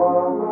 Oh,